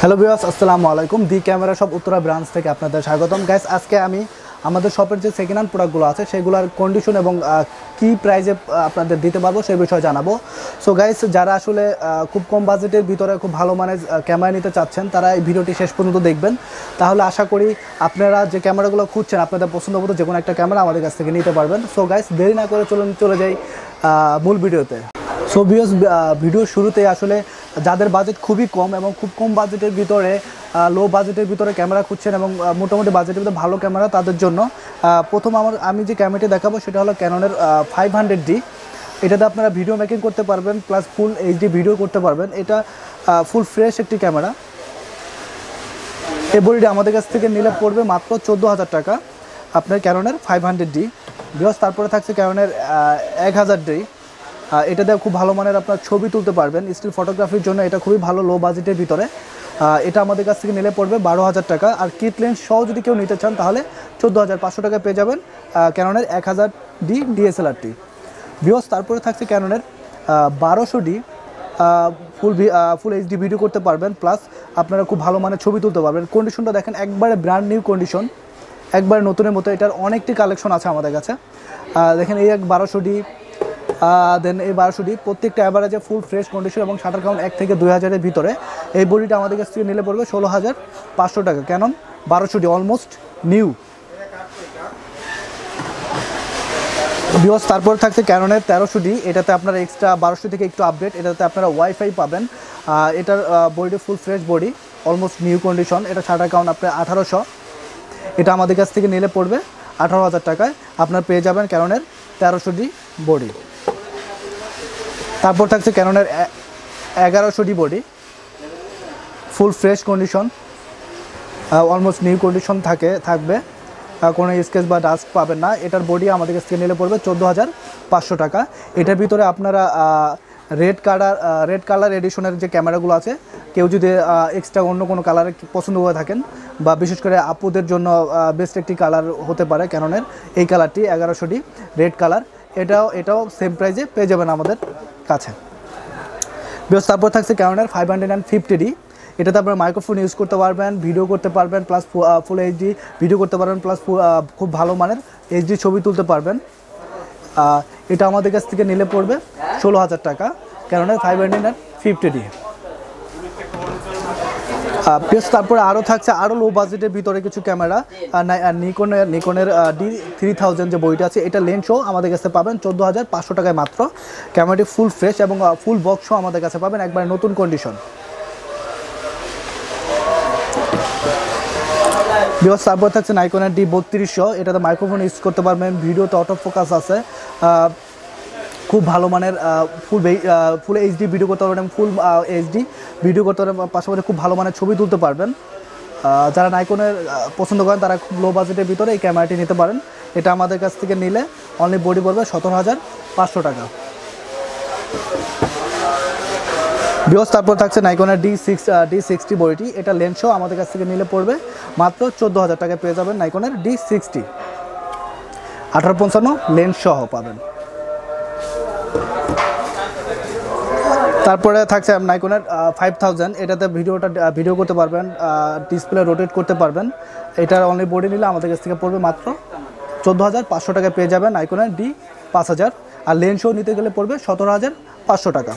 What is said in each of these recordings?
Hello বিয়াস আসসালামু আলাইকুম। দি camera সব উত্তরা ব্রাঞ্চ থেকে আপনাদের স্বাগতম। গ্যাস আজকে আমি আমাদের শপের যে সেকেন্ড হ্যান্ড প্রোডাক্টগুলো আছে, সেগুলোর কন্ডিশন এবং কি প্রাইজে আপনাদের দিতে পারব সেই বিষয়ে জানাব। সো গাইস যারা আসলে খুব কম বাজেটের ভিতরে খুব ভালো মানের ক্যামেরা নিতে চাচ্ছেন, তারা এই ভিডিওটি শেষ পর্যন্ত দেখবেন। তাহলে আশা করি আপনারা যে ক্যামেরাগুলো খুঁজছেন, আপনাদের পছন্দ মতো যে কোনো একটা ক্যামেরা আমাদের কাছ থেকে নিতে পারবেন। সো গাইস দেরি না করে চলুন, চলে যাই মূল ভিডিওতে। সো বিয়স ভিডিওর শুরুতে আসলে যাদের বাজেট খুবই কম এবং খুব কম বাজেটের ভিতরে লো বাজেটের ভিতরে ক্যামেরা খুঁজছেন এবং মোটামুটি বাজেটের ভিতরে ভালো ক্যামেরা তাদের জন্য। প্রথম আমার, আমি যে ক্যামেরাটি দেখাবো সেটা হলো ক্যাননের ফাইভ হান্ড্রেড ডি এটাতে আপনারা ভিডিও মেকিং করতে পারবেন প্লাস ফুল এইচডি ভিডিও করতে পারবেন। এটা ফুল ফ্রেশ একটি ক্যামেরা এই বডিটি আমাদের কাছ থেকে নিলে পড়বে মাত্র চোদ্দ হাজার টাকা। আপনার ক্যাননের ফাইভ হান্ড্রেড ডি বিকজ তারপরে থাকছে ক্যাননের এক হাজার ডি এটাতে খুব ভালো মানের আপনার ছবি তুলতে পারবেন। স্টিল ফটোগ্রাফির জন্য এটা খুবই ভালো লো বাজেটের ভিতরে। এটা আমাদের কাছ থেকে নিলে পড়বে বারো হাজার টাকা। আর কিট লেন্স সহ যদি কেউ নিতে চান, তাহলে চোদ্দ হাজার পাঁচশো টাকা পেয়ে যাবেন ক্যাননের এক হাজার ডি ডিএসএলআরটি বিকজ তারপরে থাকছে ক্যাননের বারোশো D full full HD video করতে পারবেন। প্লাস আপনারা খুব ভালো মানের ছবি তুলতে পারবেন। কন্ডিশনটা দেখেন, একবারে ব্র্যান্ড নিউ কন্ডিশন একবারে নতুনের মতো, এটার অনেকটি কালেকশন আছে আমাদের কাছে। দেখেন এই এক বারোশো ডি দেন এই বারোশো ডি প্রত্যেকটা অ্যাভারেজে ফুল ফ্রেশ কন্ডিশন এবং শাটার কাউন্ট এক থেকে দুই হাজারের ভিতরে। এই বডিটা আমাদের কাছ থেকে নিলে পড়বে ষোলো হাজার পাঁচশো টাকা। কেন বারোশোটি অলমোস্ট নিউ বিকজ তারপর থাকছে ক্যাননের তেরোশো ডি এটাতে আপনারা এক্সট্রা বারোশো থেকে একটু আপডেট এটাতে আপনারা ওয়াইফাই পাবেন। এটার বডিটি full fresh body almost new condition এটা শার্ট অ্যাকাউন্ট আপনার আঠারোশো। এটা আমাদের কাছ থেকে নিলে পড়বে আঠারো হাজার টাকায়। আপনার পেয়ে যাবেন ক্যাননের তেরোশো ডি বডি। তারপর থাকছে ক্যাননের এগারোশো D body full fresh condition almost new condition থাকে, থাকবে। কোনো স্কেচ বা ডাস্ট পাবেন না। এটার বডি আমাদের কাছ থেকে নিলে পড়বে চোদ্দ হাজার পাঁচশো টাকা। এটার ভিতরে আপনারা রেড কালার রেড কালার এডিশনের যে ক্যামেরাগুলো আছে, কেউ যদি এক্সট্রা অন্য কোনো কালারে পছন্দ করে থাকেন বা বিশেষ করে আপুদের জন্য বেস্ট একটি কালার হতে পারে ক্যাননের এই কালারটি এগারোশোটি রেড কালার এটাও এটাও সেম প্রাইজে পেয়ে যাবেন আমাদের কাছে। বেশ তারপর থাকছে ক্যানোনের five hundred and fifty D এটাতে আপনারা মাইক্রোফোন ইউজ করতে পারবেন ভিডিও করতে পারবেন প্লাস ফুল এইচডি ভিডিও করতে পারবেন প্লাস খুব ভালো মানের এইচডি ছবি তুলতে পারবেন। এটা আমাদের কাছ থেকে নিলে পড়বে ষোলো হাজার টাকা ক্যানোনের five hundred and fifty D plus তারপরে আরও থাকছে আরও লো বাজেটের ভিতরে কিছু ক্যামেরা নিকনের নিকনের ডি থ্রি থাউজেন্ড যে বইটা আছে, এটা লেন্সও আমাদের কাছে পাবেন, চোদ্দ হাজার পাঁচশো টাকায় মাত্র। ক্যামেরাটি ফুল ফ্রেশ এবং ফুল বক্সও আমাদের কাছে পাবেন, একবার নতুন কন্ডিশন বিকজ তারপর থাকছে নাইকনের ডি বত্রিশশো, এটাতে মাইক্রোফোন ইউজ করতে পারবেন ভিডিওতে অটো ফোকাস আছে। খুব ভালো মানের ফুল ফুল এইচডি ভিডিও করতে পারবেন ফুল এইচডি ভিডিও করতে পারবেন পাশাপাশি খুব ভালো মানের ছবি তুলতে পারবেন। যারা নাইকনের পছন্দ করেন, তারা খুব লো বাজেটের ভিতরে এই ক্যামেরাটি নিতে পারেন। এটা আমাদের কাছ থেকে নিলে অনলি বডি পড়বে সতেরো হাজার পাঁচশো টাকা। বিকজ তারপর থাকছে নাইকনের ডি সিক্স ডি সিক্সটি বইটি এটা লেন্সও আমাদের কাছ থেকে নিলে পড়বে মাত্র চোদ্দ হাজার টাকায় পেয়ে যাবেন নাইকনের ডি সিক্সটি আঠারো পঞ্চান্ন লেন্স সহ পাবেন। তারপরে থাকছে নাইকনের ফাইভ থাউজেন্ড এটাতে ভিডিওটা ভিডিও করতে পারবেন ডিসপ্লে রোটেট করতে পারবেন। এটার অনলি বডি নিলে আমাদের কাছ থেকে পড়বে মাত্র চোদ্দ হাজার পাঁচশো টাকায় পেয়ে যাবেন নাইকনের ডি পাঁচ হাজার। আর লেন্সও নিতে গেলে পড়বে সতেরো হাজার পাঁচশো টাকা।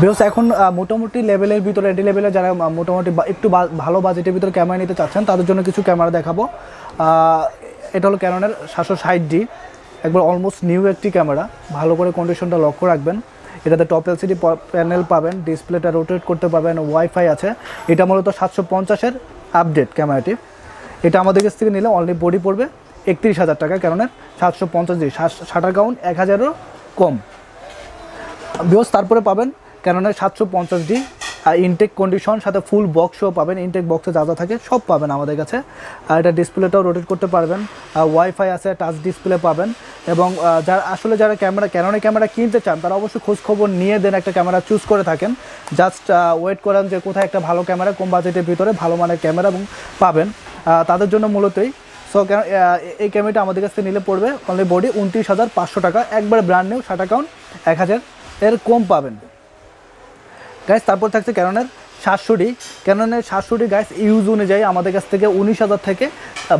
বিকজ এখন মোটামুটি লেভেলের ভিতরে এডি লেভেলে যারা মোটামুটি একটু ভালো বাজেটের ভিতরে ক্যামেরা নিতে চাচ্ছেন, তাদের জন্য কিছু ক্যামেরা দেখাবো। এটা হলো ক্যাননের সাতশো ষাট ডি একবার অলমোস্ট নিউ একটি ক্যামেরা ভালো করে কন্ডিশনটা লক্ষ্য রাখবেন। এটাতে টপ এলসিডি প্যানেল পাবেন ডিসপ্লেটা রোটেট করতে পারবেন ওয়াইফাই আছে। এটা মূলত সাতশো পঞ্চাশের আপডেট ক্যামেরাটি এটা আমাদের কাছ থেকে নিলে অনলি বডি পড়বে একত্রিশ হাজার টাকা ক্যাননের সাতশো পঞ্চাশ শাটার কাউন্ট এক হাজারও কম। বিকজ তারপরে পাবেন ক্যাননের সাতশো পঞ্চাশ ডি ইনটেক কন্ডিশন সাথে ফুল বক্সও পাবেন। ইনটেক বক্সে যা যা থাকে সব পাবেন আমাদের কাছে। আর এটা ডিসপ্লেটাও রোটেট করতে পারবেন। ওয়াইফাই আছে টাচ ডিসপ্লে পাবেন। এবং যারা, আসলে যারা ক্যামেরা ক্যাননের ক্যামেরা কিনতে চান, তারা অবশ্যই খোঁজখবর নিয়ে দেন একটা ক্যামেরা চুজ করে থাকেন। জাস্ট ওয়েট করেন যে কোথায় একটা ভালো ক্যামেরা কম বাজেটের ভিতরে ভালো মানের ক্যামেরা এবং পাবেন। তাদের জন্য মূলতই। সো কেন এই ক্যামেরাটা আমাদের কাছ থেকে নিলে পড়বে। অনলি বডি উনত্রিশ হাজার পাঁচশো টাকা। একবার ব্র্যান্ড নিউ ষাট অ্যাকাউন্ট এক হাজার এর কম পাবেন। গাইজ তারপর থাকছে ক্যাননের সাতশো ডি ক্যাননের সাতশো ডি গাইস ইউজ অনুযায়ী আমাদের কাছ থেকে উনিশ হাজার থেকে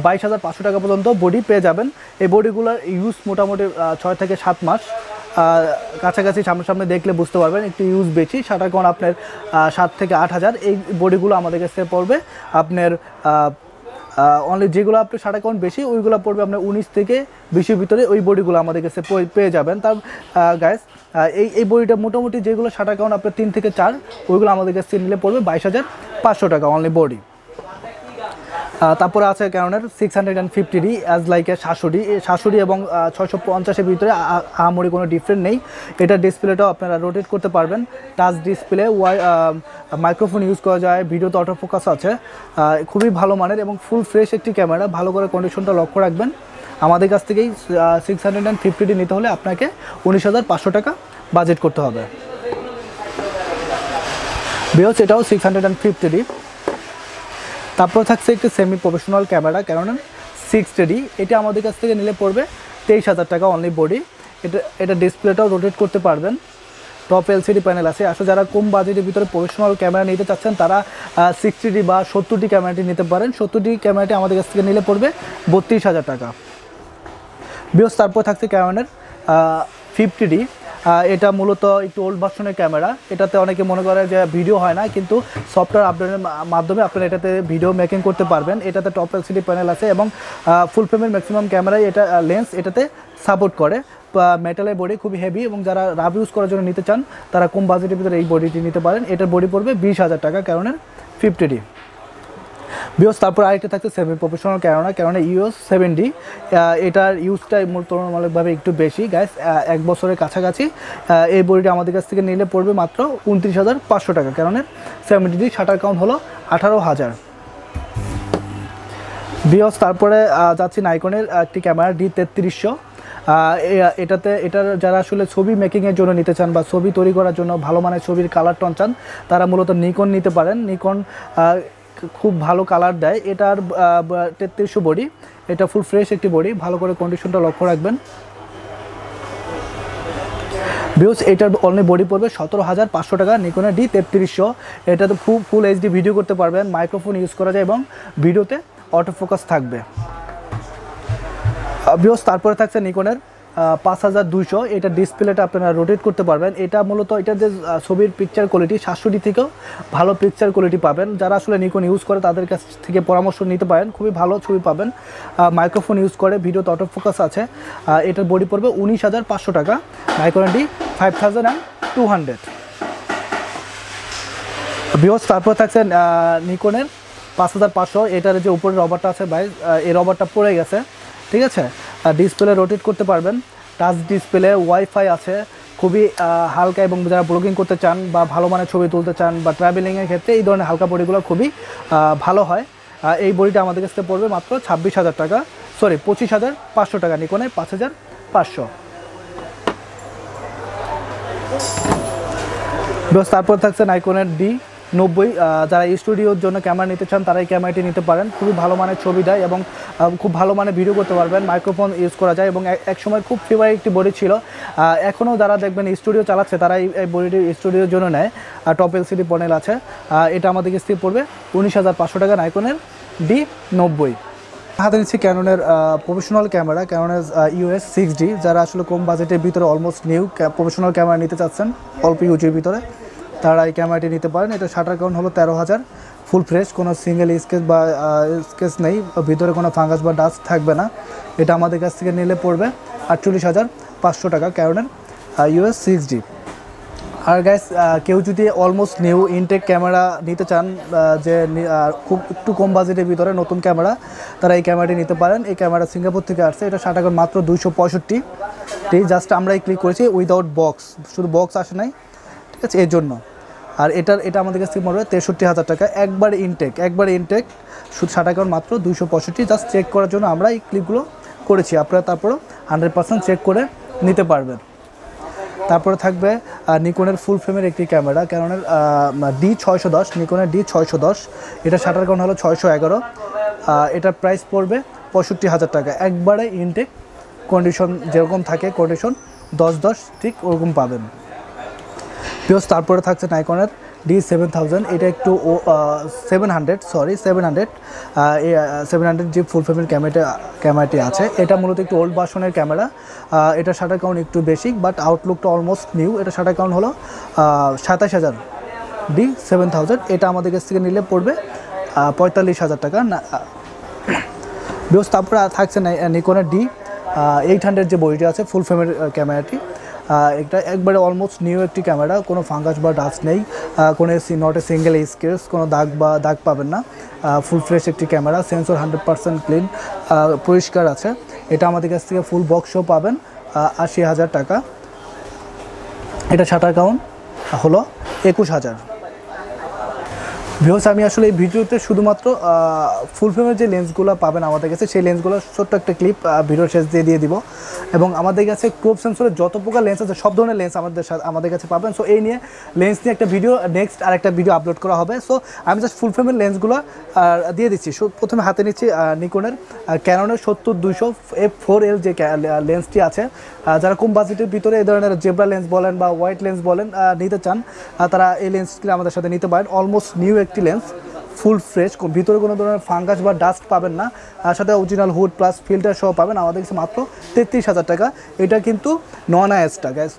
বাইশ হাজার পাঁচশো টাকা পর্যন্ত বডি পেয়ে যাবেন। এই বডিগুলোর ইউজ মোটামুটি ছয় থেকে সাত মাস। কাছাকাছি সামনাসামনি দেখলে বুঝতে পারবেন, একটু ইউজ বেশি। সেটা কোন আপনার সাত থেকে আট হাজার। এই বডিগুলো আমাদের কাছ পড়বে আপনার অনলি যেগুলো আপনি সাড়ে কাউন্ট বেশি, ওইগুলো পড়বে আপনার উনিশ থেকে বিশের ভিতরে। ওই বডিগুলো আমাদের কাছে পেয়ে যাবেন। তার গ্যাস এই এই বডিটা মোটামুটি যেগুলো সাড়ে কাউন্ট আপনার তিন থেকে চার, ওইগুলো আমাদের কাছে নিলে পড়বে বাইশ হাজার পাঁচশো টাকা অনলি বডি। তারপরে আছে ক্যাননের six hundred and fifty D as like a শাশুড়ি শাশুড়ি এবং ছয়শো পঞ্চাশের ভিতরে আহামরি কোনো ডিফারেন্ট নেই। এটা ডিসপ্লেটাও আপনারা রোটেট করতে পারবেন। টাচ ডিসপ্লে ওয়াই মাইক্রোফোন ইউজ করা যায়, ভিডিওতে অটো ফোকাস আছে খুবই ভালো মানের এবং ফুল ফ্রেশ একটি ক্যামেরা ভালো করে কন্ডিশনটা লক্ষ্য রাখবেন। আমাদের কাছ থেকেই six hundred and fifty D নিতে হলে আপনাকে উনিশ হাজার পাঁচশো টাকা বাজেট করতে হবে। বিহস এটাও six hundred and fifty D তারপর থাকছে একটি সেমি প্রফেশনাল ক্যামেরা কেননা সিক্স ডি এটা আমাদের কাছ থেকে নিলে পড়বে তেইশ হাজার টাকা অনলি বডি এটা এটা ডিসপ্লেটাও রোটেট করতে পারবেন। টপ এলসিডি প্যানেল আছে। আসলে যারা কম বাজেটের ভিতরে প্রফেশনাল ক্যামেরা নিতে চাচ্ছেন, তারা সিক্সটি বা সত্তরটি ক্যামেরাটি নিতে পারেন। সত্তরটি ক্যামেরাটি আমাদের কাছ থেকে নিলে পড়বে বত্রিশ হাজার টাকা। বিয়স তারপর থাকছে ক্যামেরার ফিফটি ডি এটা মূলত একটু ওল্ড ভার্সনের ক্যামেরা। এটাতে অনেকে মনে করে যে ভিডিও হয় না, কিন্তু সফটওয়্যার আপডেটের মাধ্যমে আপনারা এটাতে ভিডিও মেকিং করতে পারবেন। এটাতে টপ এলসিডি প্যানেল আছে এবং ফুল ফ্রেমের ম্যাক্সিমাম ক্যামেরাই এটা লেন্স এটাতে সাপোর্ট করে। মেটালের বডি খুবই হেভি এবং যারা রাব ইউজ করার জন্য নিতে চান, তারা কম বাজেটের ভিতরে এই বডিটি নিতে পারেন। এটার বডি পড়বে বিশ হাজার টাকা কারণের ফিফটি ডি বিওস তারপর আরেকটা থাকছে সেভেন প্রফেশনাল ক্যারোনা কেননা ইউএস সেভেন ডি এটার ইউজটা তুলনামূলকভাবে একটু বেশি গ্যাস এক বছরের কাছাকাছি। এই বইটি আমাদের কাছ থেকে নিলে পড়বে মাত্র উনত্রিশ হাজার পাঁচশো টাকা। কারণ সেভেন্টি ডি শাটার কাউন্ট হলো আঠারো হাজার। বিওস তারপরে যাচ্ছি নাইকনের একটি ক্যামেরা ডি তেত্রিশশো। এটাতে, এটার যারা আসলে ছবি মেকিংয়ের জন্য নিতে চান বা ছবি তৈরি করার জন্য ভালো মানের ছবির কালার টন চান, তারা মূলত নিকন নিতে পারেন। নিকন খুব ভালো কালার দেয়। এটার তেত্রিশশো বডি। এটা ফুল ফ্রেশ একটি বডি। ভালো করে কন্ডিশনটা লক্ষ্য রাখবেন। বিউস এটার অনলি বডি পড়বে সতেরো হাজার পাঁচশো টাকা। নিকনের ডি তেত্রিশশো। এটাতে খুব ফুল এইচডি ভিডিও করতে পারবেন। মাইক্রোফোন ইউজ করা যায় এবং ভিডিওতে অটো ফোকাস থাকবে। বিওস তারপরে থাকছে নিকনের পাঁচ হাজার দুশো এটা ডিসপ্লেটা আপনারা রোটেট করতে পারবেন। এটা মূলত এটা যে ছবির পিকচার কোয়ালিটি সাতশোটি থেকেও ভালো পিকচার কোয়ালিটি পাবেন। যারা আসলে নিকন ইউজ করে, তাদের কাছ থেকে পরামর্শ নিতে পারেন। খুবই ভালো ছবি পাবেন। মাইক্রোফোন ইউজ করে ভিডিওতে অটো ফোকাস আছে। এটার বডি পড়বে উনিশ হাজার পাঁচশো টাকা। Nikon D five thousand and two hundred বিহস তারপর থাকছে নিকনের পাঁচ হাজার পাঁচশো। এটার যে উপরের রবারটা আছে, ভাই এই রবারটা পড়ে গেছে। ঠিক আছে? ডিসপ্লে রোটেট করতে পারবেন। টাচ ডিসপ্লে ওয়াইফাই আছে। খুবই হালকা এবং যারা ব্লগিং করতে চান বা ভালো মানের ছবি তুলতে চান বা ট্রাভেলিংয়ের ক্ষেত্রে এই ধরনের হালকা বডিগুলো খুবই ভালো হয়। এই বডিটা আমাদের কাছে পড়বে মাত্র ছাব্বিশ হাজার টাকা। সরি পঁচিশ হাজার পাঁচশো টাকা নিকনের পাঁচ হাজার পাঁচশো। তারপর থাকছে নাইকনের ডি নব্বই যারা স্টুডিওর জন্য ক্যামেরা নিতে চান তারা এই ক্যামেরাটি নিতে পারেন। খুবই ভালো মানের ছবি দেয় এবং খুব ভালো মানের ভিডিও করতে পারবেন মাইক্রোফোন ইউজ করা যায় এবং এক- এক সময় খুব ফেভারিট একটি বডি ছিল। এখনও যারা দেখবেন স্টুডিও চালাচ্ছে তারা এই বডিটি স্টুডিওর জন্য নেয়। টপ এলসিডি প্যানেল আছে। এটা আমাদের স্থির পড়বে উনিশ হাজার পাঁচশো টাকা নাইকনের ডি নব্বই। হাতে নিচ্ছি ক্যাননের প্রফেশনাল ক্যামেরা ক্যাননের ইউএস সিক্স ডি যারা আসলে কম বাজেটের ভিতরে অলমোস্ট নিউ প্রফেশনাল ক্যামেরা নিতে চাচ্ছেন, অল্প ইউজের ভিতরে। তারা এই ক্যামেরাটি নিতে পারেন। এটা শাটার কাউন্ট হলো তেরো হাজার। ফুল ফ্রেশ কোনো সিঙ্গেল স্কেচ বা স্কেচ নেই। ভিতরে কোনো ফাঙ্গাস বা ডাস্ট থাকবে না। এটা আমাদের কাছ থেকে নিলে পড়বে আটচল্লিশ হাজার পাঁচশো টাকা ক্যাননের ইউএস সিক্স ডি আর গ্যাস কেউ যদি অলমোস্ট নিউ ইনটেক ক্যামেরা নিতে চান যে খুব একটু কম বাজেটের ভিতরে নতুন ক্যামেরা তারা এই ক্যামেরাটি নিতে পারেন। এই ক্যামেরা সিঙ্গাপুর থেকে আসছে। এটা ষাট মাত্র দুইশো পঁয়ষট্টি। জাস্ট আমরাই ক্লিক করেছি। উইদাউট বক্স শুধু বক্স আসে নাই। ঠিক আছে, এর জন্য। আর এটার, এটা আমাদের কাছ থেকে পড়বে তেষট্টি হাজার টাকা। একবার ইনটেক একবার ইনটেক শুধু ষাট এখন মাত্র, দুইশো পঁয়ষট্টি জাস্ট চেক করার জন্য আমরা এই ক্লিপগুলো করেছি। আপনারা তারপরেও হান্ড্রেড পার্সেন্ট চেক করে নিতে পারবেন। তারপরে থাকবে নিকনের ফুল ফ্রেমের একটি ক্যামেরা ক্যাননের ডি ছয়শো দশ, নিকনের ডি ছয়শো দশ। এটা শাটার কাউন্ট হলো ছয়শো এগারো। এটার প্রাইস পড়বে পঁয়ষট্টি হাজার টাকা। একবারে ইনটেক কন্ডিশন যেরকম থাকে কন্ডিশন দশ দশ, ঠিক ওরকম পাবেন। প্লাস তারপরে থাকছে নাইকনের ডি সেভেন থাউজেন্ড এটা একটু, ও seven hundred sorry seven hundred seven hundred যে ফুল ফ্রেমের ক্যামেরাটা ক্যামেরাটি আছে। এটা মূলত একটু ওল্ড বাসনের ক্যামেরা এটা শাটার কাউন্ট একটু বেশি বাট আউটলুকটা অলমোস্ট নিউ এটা শাটার কাউন্ট হলো সাতাশ হাজার। ডি সেভেন থাউজেন্ড এটা আমাদের কাছ থেকে নিলে পড়বে পঁয়তাল্লিশ হাজার টাকা, না বিকজ তারপরে থাকছে না নিকনের ডি এইট হান্ড্রেড যে বইটি আছে ফুল ফ্রেমের ক্যামেরাটি এটা একবারে অলমোস্ট নিউ একটি ক্যামেরা কোনো ফাঙ্গাস বা ডাস্ট নেই কোনো নট এ সিঙ্গেল স্কেলস কোনো দাগ বা, দাগ পাবেন না। ফুল ফ্রেশ একটি camera sensor hundred percent clean পরিষ্কার আছে। এটা আমাদের কাছ থেকে ফুল বক্সও পাবেন আশি হাজার টাকা। এটা শাটার কাউন্ট হলো একুশ হাজার। ভিউস আমি আসলে এই ভিডিওতে শুধুমাত্র ফুল ফ্রেমের যে লেন্সগুলো পাবেন আমাদের কাছে, সেই লেন্সগুলো ছোট্ট একটা ক্লিপ ভিডিও শেষ দিয়ে দিয়ে দিব। এবং আমাদের কাছে ক্রোপ সেন্সরের যত প্রকার লেন্স আছে, সব ধরনের লেন্স আমাদের সাথে, আমাদের কাছে পাবেন। সো এই নিয়ে লেন্স নিয়ে একটা ভিডিও নেক্সট আর একটা ভিডিও আপলোড করা হবে। সো আমি জাস্ট ফুল ফ্রেমের লেন্সগুলো দিয়ে দিচ্ছি। প্রথমে হাতে নিচ্ছি নিকনের ক্যাননের সত্তর দুইশো এফ ফোর এল যে লেন্সটি আছে। যারা কম বাজেটের ভিতরে এই ধরনের জেব্রা লেন্স বলেন বা হোয়াইট লেন্স বলেন নিতে চান তারা এই লেন্সগুলো আমাদের সাথে নিতে পারেন। অলমোস্ট নিউ একটি লেন্স ফুল ফ্রেশ ভিতরে কোনো ধরনের ফাঙ্গাস বা ডাস্ট পাবেন না। আর সাথে অরিজিনাল হুড প্লাস ফিল্টার সহ পাবেন। আমাদের কাছে মাত্র তেত্রিশ হাজার টাকা। এটা কিন্তু নন আইএসটা গ্যাস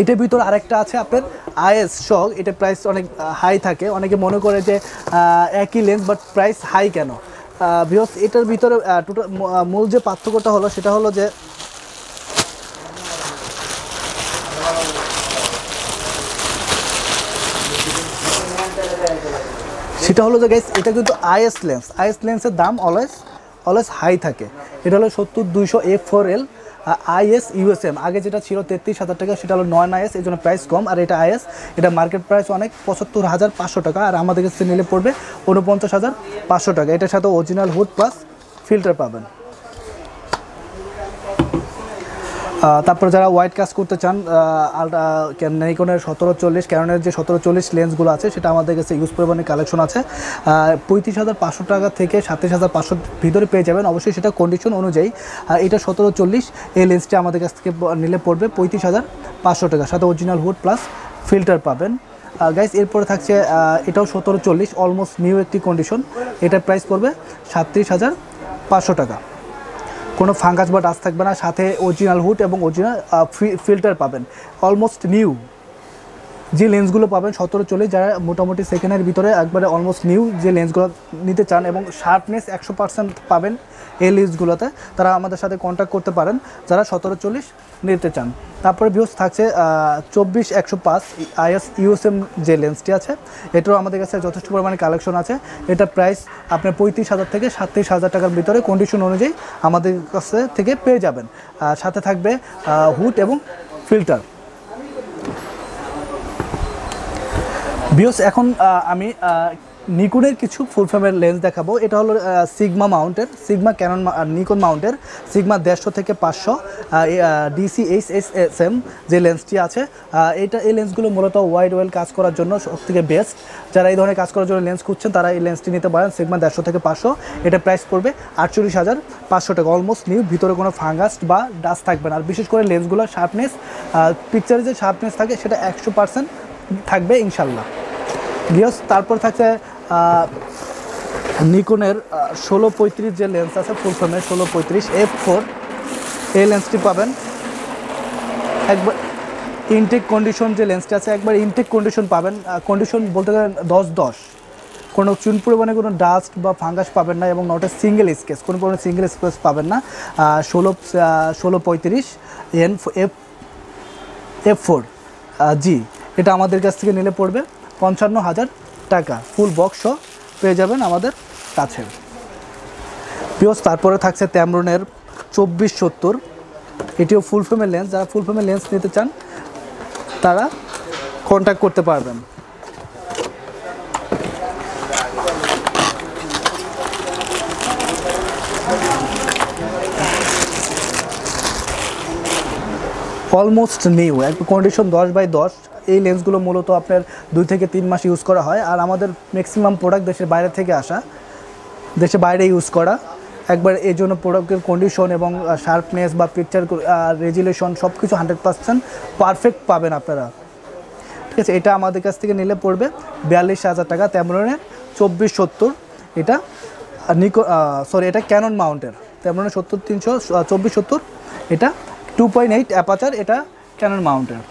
এটার ভিতর আরেকটা আছে আপনার আইএস শখ এটা প্রাইস অনেক হাই থাকে। অনেকে মনে করে যে একই লেন্স বাট প্রাইস হাই কেন? বিকজ এটার ভিতরে টোটাল মূল যে পার্থক্যটা হলো, সেটা হলো যে সেটা হলো যে গাইস এটা কিন্তু আইএস লেন্স আইএস লেন্সের দাম অলওয়েজ অলওয়েজ হাই থাকে। এটা হলো সত্তর দুইশো F four L IS USM আগে যেটা ছিল তেত্রিশ হাজার টাকা, সেটা হলো নন আইএস এই জন্য প্রাইস কম। আর এটা আইএস এটা মার্কেট প্রাইস অনেক, পঁচাত্তর হাজার পাঁচশো টাকা। আর আমাদের কাছে নিলে পড়বে উনপঞ্চাশ হাজার পাঁচশো টাকা। এটার সাথে অরিজিনাল হুড প্লাস ফিল্টার পাবেন। তারপর যারা হোয়াইট কাজ করতে চান আলট্রা নাইকনের সতেরো চল্লিশ, ক্যারনের যে সতেরো চল্লিশ লেন্সগুলো আছে, সেটা আমাদের কাছে ইউজ পরিমাণে কালেকশন আছে। পঁয়ত্রিশ হাজার পাঁচশো টাকা থেকে সাতাশ হাজার পাঁচশোর ভিতরে পেয়ে যাবেন। অবশ্যই সেটা কন্ডিশন অনুযায়ী এটা সতেরো চল্লিশ, এই লেন্সটা আমাদের কাছ থেকে নিলে পড়বে পঁয়ত্রিশ হাজার পাঁচশো টাকা। সাথে অরিজিনাল হুড প্লাস ফিল্টার পাবেন। গাইস এরপরে থাকছে এটাও সতেরো চল্লিশ অলমোস্ট নিউ একটি কন্ডিশন এটার প্রাইস পড়বে সাতত্রিশ হাজার পাঁচশো টাকা। কোনো ফাঙ্গাস বা ডাস্ট থাকবে না, সাথে অরিজিনাল হুড এবং অরিজিনাল ফিল্টার পাবেন। অলমোস্ট নিউ যে লেন্সগুলো পাবেন, সতেরো চলে যারা মোটামুটি সেকেন্ডের ভিতরে একবারে অলমোস্ট নিউ যে লেন্সগুলো নিতে চান এবং শার্পনেস একশো পার্সেন্ট পাবেন এই লেন্সগুলোতে তারা আমাদের সাথে কন্ট্যাক্ট করতে পারেন। যারা সতেরো চল্লিশ নিতে চান। তারপরে ভিউস থাকছে চব্বিশ একশো পাঁচ আইএস ইউএসএম যে লেন্সটি আছে, এটাও আমাদের কাছে যথেষ্ট পরিমাণে কালেকশন আছে। এটা প্রাইস আপনার পঁয়ত্রিশ হাজার থেকে সাতত্রিশ হাজার টাকার ভিতরে কন্ডিশন অনুযায়ী আমাদের কাছে থেকে পেয়ে যাবেন। সাথে থাকবে হুট এবং ফিল্টার বিয়স, এখন আমি নিকনের কিছু ফুল ফ্রেমের লেন্স দেখাবো। এটা হলো সিগমা মাউন্টের সিগমা ক্যানন নিকন মাউন্টের সিগমা দেড়শো থেকে পাঁচশো DC H S S M যে লেন্সটি আছে। এটা, এই লেন্সগুলো মূলত ওয়াইড ওয়েল কাজ করার জন্য সব থেকে বেস্ট যারা এই ধরনের কাজ করার জন্য লেন্স খুঁজছেন, তারা এই লেন্সটি নিতে পারেন সিগমা দেড়শো থেকে পাঁচশো। এটা প্রাইস পড়বে আটচল্লিশ হাজার পাঁচশো টাকা অলমোস্ট নিউ ভিতরে কোনো ফাঙ্গাস বা ডাস্ট থাকবে না। আর বিশেষ করে লেন্সগুলোর শার্পনেস পিকচারে যে শার্পনেস থাকে, সেটা একশো পার্সেন্ট থাকবে, ইনশাল্লাহ। গিয়স তারপর থাকছে নিকনের ষোলো পঁয়ত্রিশ যে লেন্স আছে ফুল ফ্রেমের ষোলো পঁয়ত্রিশ এফ ফোর এই লেন্সটি পাবেন। একবার ইনটেক কন্ডিশন যে লেন্সটা আছে, একবার ইনটেক কন্ডিশন পাবেন। কন্ডিশন বলতে গেলে দশ দশ। কোনো চুন পরিমাণে কোনো ডাস্ট বা ফাঙ্গাস পাবেন না এবং নট সিঙ্গেল স্কেচ কোনো পরিমাণে সিঙ্গেল স্কেচ পাবেন না। ষোলো ষোলো পঁয়ত্রিশ N F F four G এটা আমাদের কাছ থেকে নিলে পড়বে। পঞ্চান্ন হাজার টাকা ফুল বক্স পেয়ে যাবেন আমাদের কাছে। পিওস তারপরে থাকছে ট্যামরনের চব্বিশ সত্তর। এটিও ফুল ফ্রেমের লেন্স যারা ফুল ফ্রেমের লেন্স নিতে চান, তারা কন্ট্যাক্ট করতে পারবেন। অলমোস্ট নিউ এক কন্ডিশন দশ বাই দশ। এই লেন্সগুলো মূলত আপনার দুই থেকে তিন মাস ইউজ করা হয়। আর আমাদের ম্যাক্সিমাম প্রোডাক্ট দেশের বাইরে থেকে আসা দেশের বাইরে ইউজ করা। একবার এই জন্য প্রোডাক্টের কন্ডিশন এবং শার্পনেস বা পিকচার রেজুলেশন সব কিছু হান্ড্রেড পার্সেন্ট পারফেক্ট পাবেন আপনারা। ঠিক আছে, এটা আমাদের কাছ থেকে নিলে পড়বে বিয়াল্লিশ হাজার টাকা তেমনের চব্বিশ সত্তর, এটা নিকো সরি এটা ক্যানন মাউন্টের তেমনের সত্তর, তিনশো চব্বিশ সত্তর, এটা টু পয়েন্ট এইট অ্যাপাচার এটা ক্যানন মাউন্টের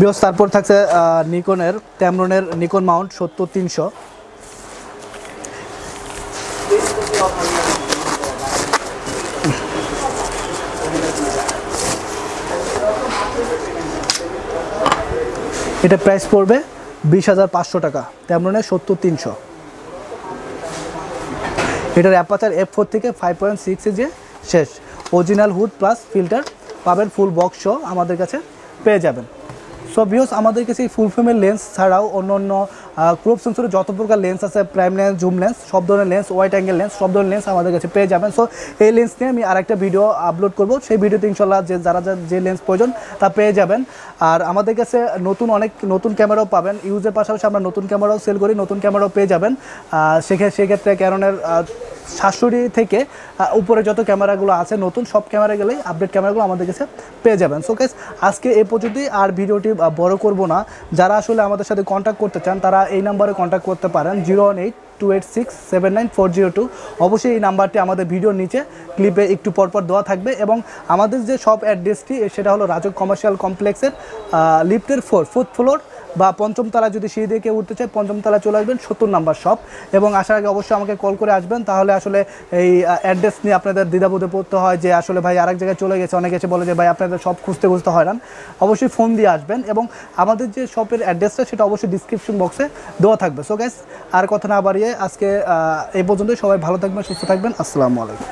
বিয়স তারপর থাকছে নিকনের ট্যামরনের নিকন মাউন্ট সত্তর তিনশো। এটা প্রাইস পড়বে বিশ হাজার পাঁচশো টাকা তেমরনের সত্তর তিনশো। এটার অ্যাপাচার এফ ফোর থেকে ফাইভ পয়েন্ট সিক্স সিক্সে যে শেষ। অরিজিনাল হুড প্লাস ফিল্টার পাবেন ফুল বক্স শো আমাদের কাছে পেয়ে যাবেন। সো বিহস আমাদের কাছে এই ফুল ফ্রেমের লেন্স ছাড়াও অন্য অন্য ক্রোপ সেন্সরের যত প্রকার লেন্স আছে প্রাইম লেন্স জুম লেন্স সব ধরনের লেন্স ওয়াইট অ্যাঙ্গেল লেন্স সব ধরনের লেন্স আমাদের কাছে পেয়ে যাবেন। সো এই লেন্স নিয়ে আমি আরেকটা ভিডিও আপলোড করব। সেই ভিডিওতে ইনশাল্লাহ যে, যারা যা- লেন্স প্রয়োজন, তা পেয়ে যাবেন। আর আমাদের কাছে নতুন অনেক, নতুন ক্যামেরাও পাবেন। ইউজের পাশাপাশি আমরা নতুন ক্যামেরাও সেল করি, নতুন ক্যামেরাও পেয়ে যাবেন। সেক্ষেত্রে সেক্ষেত্রে ক্যারনের সাতষট্টি থেকে উপরে যত ক্যামেরাগুলো আছে, নতুন সব ক্যামেরা গেলেই আপডেট ক্যামেরাগুলো আমাদের কাছে পেয়ে যাবেন। সো আজকে এ পর্যন্তই। আর ভিডিওটি বড় করব না। যারা আসলে আমাদের সাথে কন্ট্যাক্ট করতে চান, তারা এই নাম্বারে কন্ট্যাক্ট করতে পারেন zero one eight two eight six seven nine four zero two অবশ্যই এই নাম্বারটি আমাদের ভিডিওর নিচে ক্লিপে একটু পরপর দেওয়া থাকবে এবং আমাদের যে সব অ্যাড্রেসটি সেটা হলো রাজক কমার্শিয়াল কমপ্লেক্সের লিফটের ফোর ফোর্থ ফ্লোর বা পঞ্চম তলা যদি সিঁড়ি দিয়ে কেউ উঠতে চায়, পঞ্চম তলা চলে আসবেন, সত্তর নাম্বার শপ এবং আসার আগে অবশ্যই আমাকে কল করে আসবেন, তাহলে আসলে এই অ্যাড্রেস নিয়ে আপনাদের দ্বিধাবোধে পড়তে হয় যে আসলে ভাই আরেক জায়গায় চলে গেছে, অনেকে এসে বলে যে ভাই আপনাদের সব খুঁজতে খুঁজতে হয়রান। অবশ্যই ফোন দিয়ে আসবেন এবং আমাদের যে শপের অ্যাড্রেসটা সেটা অবশ্যই ডিসক্রিপশন বক্সে দেওয়া থাকবে। সো গ্যাস আর কথা না বাড়িয়ে আজকে এই পর্যন্তই। সবাই ভালো থাকবেন সুস্থ থাকবেন। আসসালামু আলাইকুম।